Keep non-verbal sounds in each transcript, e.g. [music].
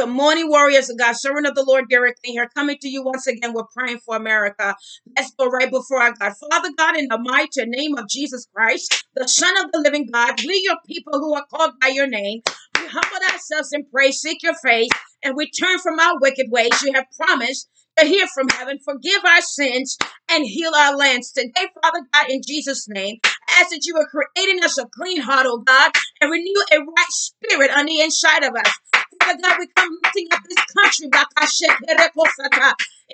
Good morning, warriors of God. Servant of the Lord, Derek here, coming to you once again. We're praying for America. Let's go right before our God. Father God, in the mighty name of Jesus Christ, the Son of the living God, we, your people who are called by your name, we humble ourselves and pray, seek your face, and we turn from our wicked ways. You have promised to hear from heaven, forgive our sins, and heal our lands. Today, Father God, in Jesus' name, I ask that you are creating us a clean heart, oh God, and renew a right spirit on the inside of us. Father God, we come lifting up this country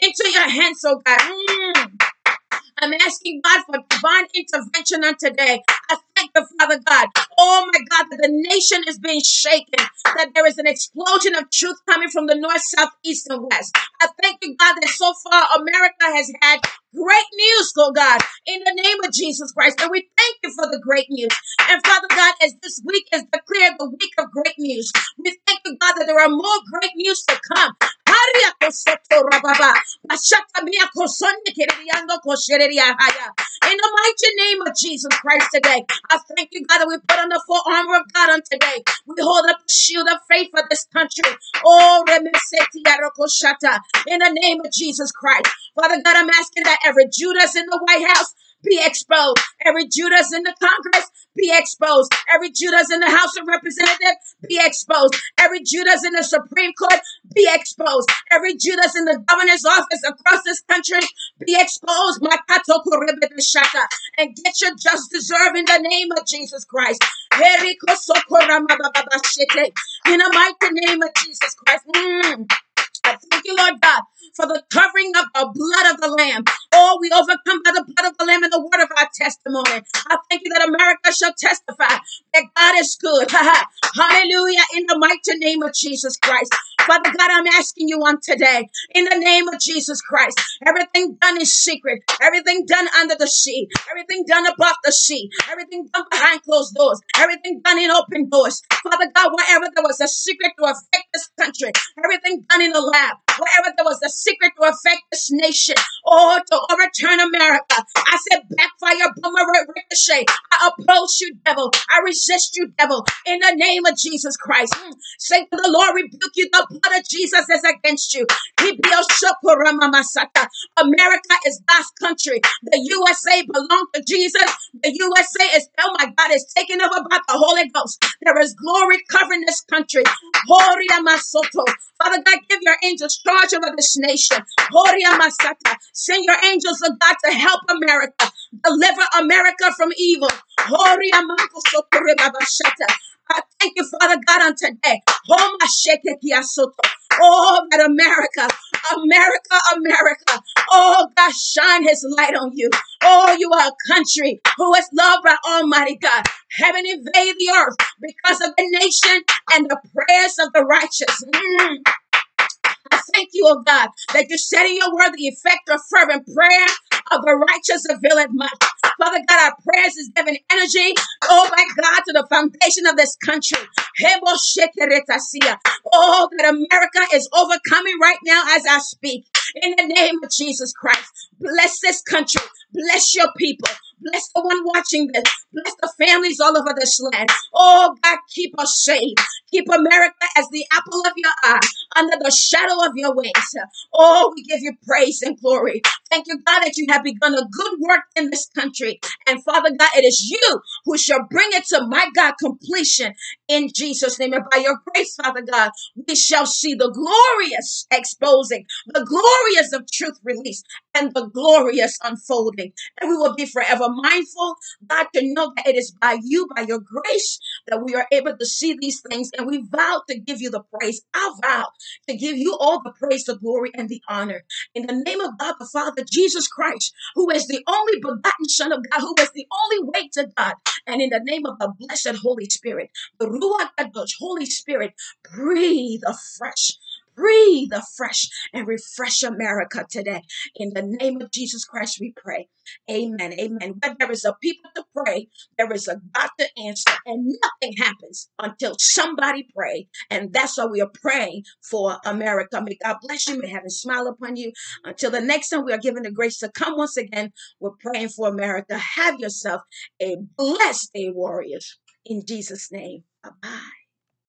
into your hands, oh God. Mm. I'm asking God for divine intervention on today. Thank you, Father God. Oh my God, that the nation is being shaken, that there is an explosion of truth coming from the north, south, east, and west. I thank you, God, that so far America has had great news, oh God, in the name of Jesus Christ. And we thank you for the great news. And Father God, as this week is declared the week of great news, we thank you, God, that there are more great news to come. In the mighty name of Jesus Christ today, I thank you, God, that we put on the full armor of God on today. We hold up the shield of faith for this country. Oh, in the name of Jesus Christ. Father God, I'm asking that every Judas in the White House be exposed. Every Judas in the Congress be exposed. Every Judas in the House of Representatives be exposed. Every Judas in the Supreme Court be exposed. Every Judas in the governor's office across this country be exposed. And get your just deserve in the name of Jesus Christ. In the mighty name of Jesus Christ. Mm. I thank you, Lord God, for the covering of the blood of the Lamb. Oh, we overcome by the blood of the word of our testimony. I thank you that America shall testify that God is good. [laughs] Hallelujah. In the mighty name of Jesus Christ. Father God, I'm asking you on today, in the name of Jesus Christ, everything done is secret, everything done under the sea, everything done above the sea, everything done behind closed doors, everything done in open doors. Father God, wherever there was a secret to affect this country, everything done in the lab, wherever there was a secret to affect this nation, or to overturn America, I said, backfire, boomerang, ricochet. I oppose you, devil. I resist you, devil, in the name of Jesus Christ. Mm. Say to the Lord, rebuke you, the blood of Jesus is against you. America is God's country. The USA belongs to Jesus. The USA is, oh my God, is taken over by the Holy Ghost. There is glory covering this country. Father God, give your angels charge over this nation. Send your angels of God to help America. Deliver America from evil. I thank you, Father God, on today. Oh, that America, America, America. Oh, God, shine his light on you. Oh, you are a country who is loved by Almighty God. Heaven invade the earth because of the nation and the prayers of the righteous. Mm. I thank you, oh God, that you said in your word the effect of fervent prayer of the righteous availeth much. Father God, our prayers is giving energy, oh my God, to the foundation of this country. Oh, that America is overcoming right now as I speak. In the name of Jesus Christ, bless this country, bless your people. Bless the one watching this. Bless the families all over this land. Oh, God, keep us safe. Keep America as the apple of your eye, under the shadow of your wings. Oh, we give you praise and glory. Thank you, God, that you have begun a good work in this country. And Father God, it is you who shall bring it to my God completion in Jesus' name. And by your grace, Father God, we shall see the glorious exposing, the glorious of truth released, and the glorious unfolding. And we will be forever mindful, God, to know that it is by you, by your grace, that we are able to see these things. And we vow to give you the praise. I vow to give you all the praise, the glory, and the honor. In the name of God the Father, Jesus Christ, who is the only begotten Son of God, who is the only way to God. And in the name of the blessed Holy Spirit, the Ruach Kadosh, Holy Spirit, breathe afresh breathe afresh and refresh America today. In the name of Jesus Christ, we pray. Amen. Amen. When there is a people to pray, there is a God to answer, and nothing happens until somebody pray. And that's why we are praying for America. May God bless you. May heaven smile upon you. Until the next time we are given the grace to come once again, we're praying for America. Have yourself a blessed day, warriors. In Jesus' name. Bye bye.